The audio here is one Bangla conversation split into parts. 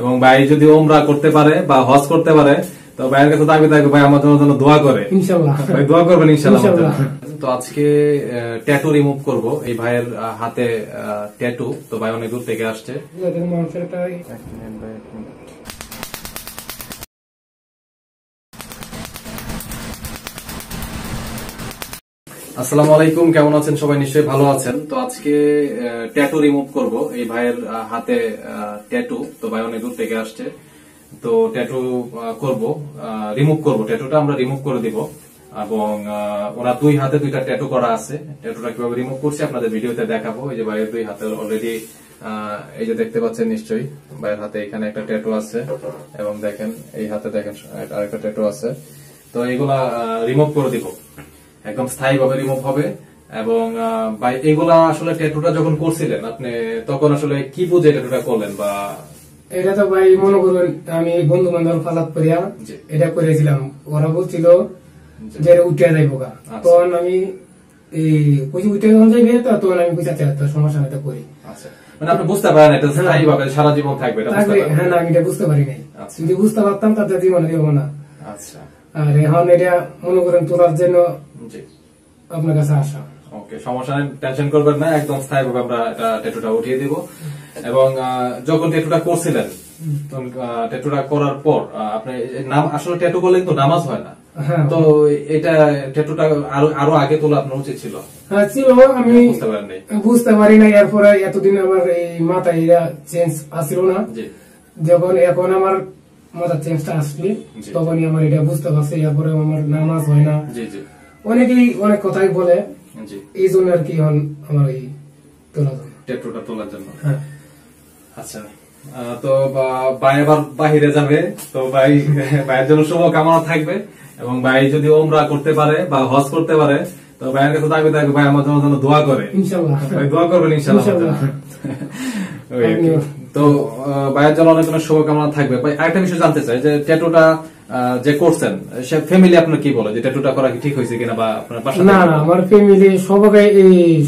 এবং ভাই যদি ওমরা করতে পারে বা হজ করতে পারে তো ভাইয়ের কাছে দাবি থাকবে ভাই আমার জন্য দোয়া করে। ইনশাল্লাহ। ভাই দোয়া করবেন ইনশাল্লাহ। তো আজকে ট্যাটু রিমুভ করব। এই ভাইয়ের হাতে ট্যাটু তো ভাই অনেক দূর থেকে আসছে। আসসালামু আলাইকুম, কেমন আছেন? সবাই নিশ্চয়ই ভালো আছেন। তো আজকে ট্যাটু রিমুভ করব। এই ভাইয়ের হাতে ট্যাটু তো ভাই অনেক দূর থেকে আসছে। তো ট্যাটু করব রিমুভ করব। ট্যাটুটা আমরা রিমুভ করে দিব। এবং ওনার দুই হাতে দুইটা ট্যাটু করা আছে। ট্যাটুটা কীভাবে রিমুভ করছি আপনাদের ভিডিওতে দেখাবো। এই যে ভাইয়ের দুই হাতে অলরেডি এই যে দেখতে পাচ্ছেন নিশ্চয়ই, ভাইয়ের হাতে এখানে একটা ট্যাটু আছে। এবং দেখেন, এই হাতে দেখেন, আরেকটা ট্যাটু আছে। তো এগুলা রিমুভ করে দিব। একদম স্থায়ী ভাবে রিমুভ হবে। এবং ভাই এগুলা আসলে ট্যাটুটা যখন করছিলেন আপনি তখন আসলে কি বুঝে ট্যাটুটা করলেন বা? এটা তো ভাই মনে করবেন আমি বন্ধু বান্ধব ফালাত করিয়া এটা করেছিলাম। ওরা বলছিল যে উঠে যাইব গা। আচ্ছা। তখন আমি এই উঠে যখন যাইবে? তখন আমি কুচি আচ্ছা সমস্যা নাই, করি। আচ্ছা। মানে আপনি বুঝতে পারেন এটা স্থায়ী ভাবে সারা জীবন থাকবে এটা বুঝতে পারেন হ্যাঁ না আমি এটা বুঝতে পারি নাই। আচ্ছা। যদি বুঝতে পারতাম তাতে জীবনে দেবো না। আচ্ছা। আর এখন এটা মনে করেন তোলার জন্য আপনার কাছে আসা। ওকে সমস্যা টেনশন করবেন না একদম স্থায়ী ভাবে আমরা উঠিয়ে দিব। এবং যখন ট্যাটুটা করছিলেন করার পর আপনি নাম আসলে ট্যাটু করলে কিন্তু নামাজ হয় না। হ্যাঁ। তো এটা ট্যাটুটা আরও আরও আগে তোলা আপনার উচিত ছিল? হ্যাঁ ছিল আমি বুঝতে পারেন পারি না এরপরে এতদিন আমার এই মাথায় এরা চেঞ্জ আসছিল না। যখন এখন আমার মাথার চেঞ্জটা আসলে জি। তখনই আমার এটা বুঝতে পারছি এরপরে আমার নামাজ হয় না। জি জি। অনেকেই অনেক কথাই বলে এই জন্য আর কি আমার এই তোলা জন্য। ট্যাটুটা তোলার জন্য। হ্যাঁ। আচ্ছা তো ভাই আবার বাহিরে যাবে তো ভাই ভাইয়ের জন্য শুভ কামনা থাকবে এবং ভাই যদি ওমরা করতে পারে বা হজ করতে পারে তো ভাইয়ের কাছে দাবি থাকবে ভাই আমার জন্য দোয়া করে। ইনশাল্লাহ। ভাই দোয়া করবেন ইনশাল্লাহ। তো ভাইয়ের জন্য অনেক অনেক শুভকামনা থাকবে। ভাই আরেকটা বিষয় জানতে চাই যে ট্যাটুটা যে করছেন সে ফ্যামিলি আপনার কি বলে? যে ট্যাটুটা করা কি ঠিক হয়েছে কিনা বা আপনার বাসা না না আমার ফ্যামিলি সবাই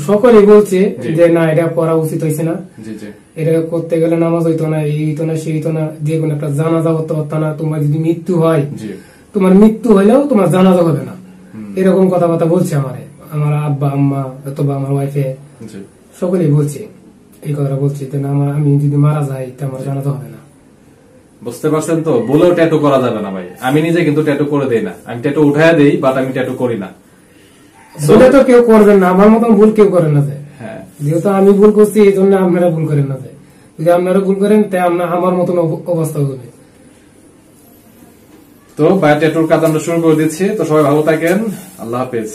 সকলেই বলছে যে না এটা করা উচিত হয়েছে না। জি জি। এটা করতে গেলে নামাজ হইতো না এই হইতো না সেই হইতো না যে কোনো একটা জানাজা পারতো না তোমার যদি মৃত্যু হয় তোমার মৃত্যু হইলেও তোমার জানাজা হবে না। এরকম কথাবার্তা বলছে আমারে আমার আব্বা আম্মা অথবা আমার ওয়াইফে সকলেই বলছে এই কথাটা বলছে না আমার আমি যদি মারা যাই তা আমার জানাজা হবে না। বুঝতে পারছেন তো? বলেও ট্যাটু করা যাবে না ভাই। আমি নিজে কিন্তু ট্যাটু করে দেই না। আমি ট্যাটু উঠায় দেই বাট আমি ট্যাটু করি না। বলে তো কেউ করবেন না। আমার মতন ভুল কেউ করেন না হ্যাঁ। যেহেতু আমি ভুল করছি এই জন্য আপনারা ভুল করেন না যদি আপনারা ভুল করেন তাই আপনার আমার মতন অবস্থা হবে। তো বায়ো ট্যাটুর কাজ আমরা শুরু করে দিচ্ছি। তো সবাই ভালো থাকেন। আল্লাহ হাফেজ।